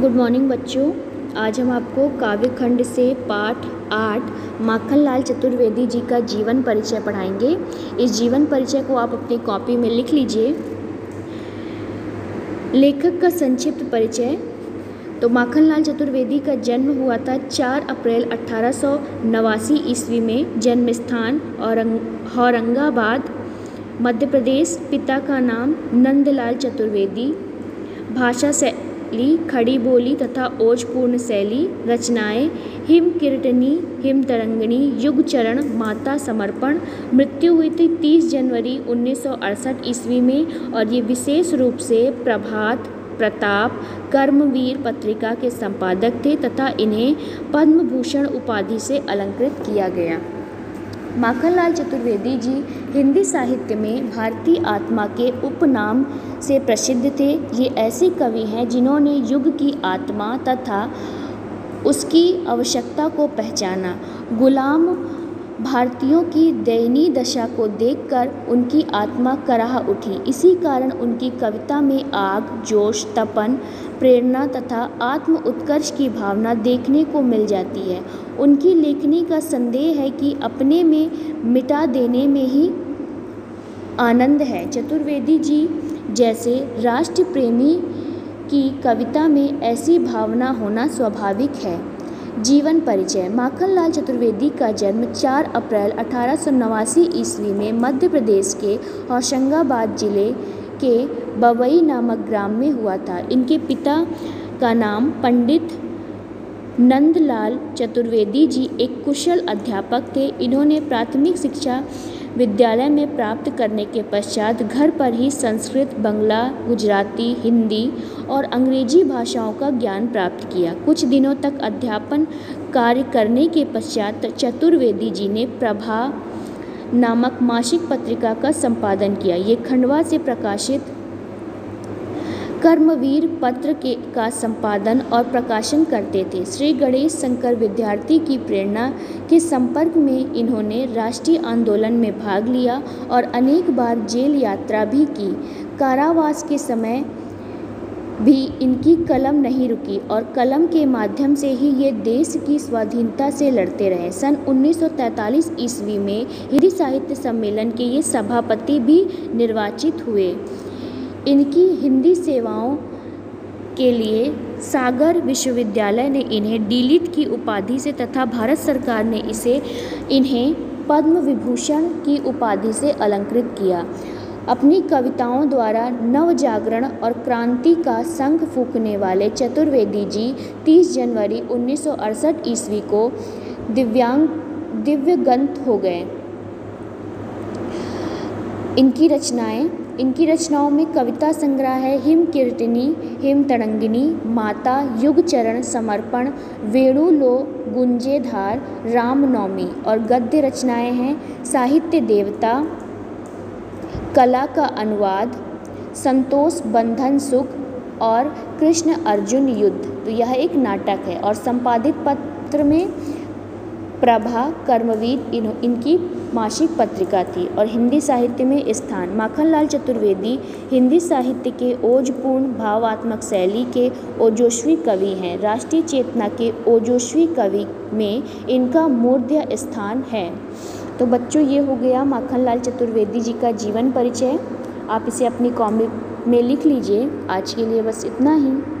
Good morning बच्चों। आज हम आपको काव्य खंड से पाठ आठ माखनलाल चतुर्वेदी जी का जीवन परिचय पढ़ाएँगे। इस जीवन परिचय को आप अपनी कॉपी में लिख लीजिए। लेखक का संक्षिप्त परिचय। तो माखनलाल चतुर्वेदी का जन्म हुआ था 4 अप्रैल अट्ठारह ईस्वी में जन्म स्थान औरंगाबाद, मध्य प्रदेश। पिता का नाम नंदलाल चतुर्वेदी। भाषा से ली, खड़ी बोली तथा ओजपूर्ण शैली, रचनाएँ, हिम कीर्तनी हिम तरंगणी युग चरण, माता समर्पण, मृत्यु हुई थी 30 जनवरी उन्नीस सौ अड़सठ ईस्वी में और ये विशेष रूप से प्रभात, प्रताप, कर्मवीर पत्रिका के संपादक थे तथा इन्हें पद्म भूषण उपाधि से अलंकृत किया गया। माखनलाल चतुर्वेदी जी हिंदी साहित्य में भारतीय आत्मा के उपनाम से प्रसिद्ध थे। ये ऐसे कवि हैं जिन्होंने युग की आत्मा तथा उसकी आवश्यकता को पहचाना। गुलाम भारतीयों की दयनीय दशा को देखकर उनकी आत्मा कराह उठी। इसी कारण उनकी कविता में आग, जोश, तपन प्रेरणा तथा आत्म उत्कर्ष की भावना देखने को मिल जाती है। उनकी लेखनी का संदेह है कि अपने में मिटा देने में ही आनंद है। चतुर्वेदी जी जैसे राष्ट्र प्रेमी की कविता में ऐसी भावना होना स्वाभाविक है। जीवन परिचय। माखनलाल चतुर्वेदी का जन्म 4 अप्रैल अठारह सौ नवासी ईस्वी में मध्य प्रदेश के होशंगाबाद ज़िले के बवई नामक ग्राम में हुआ था। इनके पिता का नाम पंडित नंदलाल चतुर्वेदी जी एक कुशल अध्यापक थे। इन्होंने प्राथमिक शिक्षा विद्यालय में प्राप्त करने के पश्चात घर पर ही संस्कृत, बंगला, गुजराती, हिंदी और अंग्रेज़ी भाषाओं का ज्ञान प्राप्त किया। कुछ दिनों तक अध्यापन कार्य करने के पश्चात चतुर्वेदी जी ने प्रभा नामक मासिक पत्रिका का संपादन किया। ये खंडवा से प्रकाशित कर्मवीर पत्र के, का संपादन और प्रकाशन करते थे। श्री गणेश शंकर विद्यार्थी की प्रेरणा के संपर्क में इन्होंने राष्ट्रीय आंदोलन में भाग लिया और अनेक बार जेल यात्रा भी की। कारावास के समय भी इनकी कलम नहीं रुकी और कलम के माध्यम से ही ये देश की स्वाधीनता से लड़ते रहे। सन 1943 ईस्वी में हिंदी साहित्य सम्मेलन के ये सभापति भी निर्वाचित हुए। इनकी हिंदी सेवाओं के लिए सागर विश्वविद्यालय ने इन्हें डीलिट की उपाधि से तथा भारत सरकार ने इसे इन्हें पद्म विभूषण की उपाधि से अलंकृत किया। अपनी कविताओं द्वारा नव जागरण और क्रांति का संख फूकने वाले चतुर्वेदी जी 30 जनवरी उन्नीस सौ अड़सठ ईस्वी को दिव्यांग दिव्यगंत हो गए। इनकी रचनाएँ, इनकी रचनाओं में कविता संग्रह है हिम कीर्तनी हिम तरंगिनी माता युग चरण समर्पण, वेणु, लो, गुंजेधार, रामनवमी और गद्य रचनाएँ हैं साहित्य देवता कला का अनुवाद, संतोष, बंधन, सुख और कृष्ण अर्जुन युद्ध। तो यह एक नाटक है और संपादित पत्र में प्रभा, कर्मवीर, इन, इनकी मासिक पत्रिका थी और हिंदी साहित्य में स्थान। माखनलाल चतुर्वेदी हिंदी साहित्य के ओजपूर्ण, भावात्मक शैली के ओजस्वी कवि हैं। राष्ट्रीय चेतना के ओजस्वी कवि में इनका मूर्ध्य स्थान है। तो बच्चों, ये हो गया माखन लाल चतुर्वेदी जी का जीवन परिचय। आप इसे अपनी कॉमिक में लिख लीजिए। आज के लिए बस इतना ही।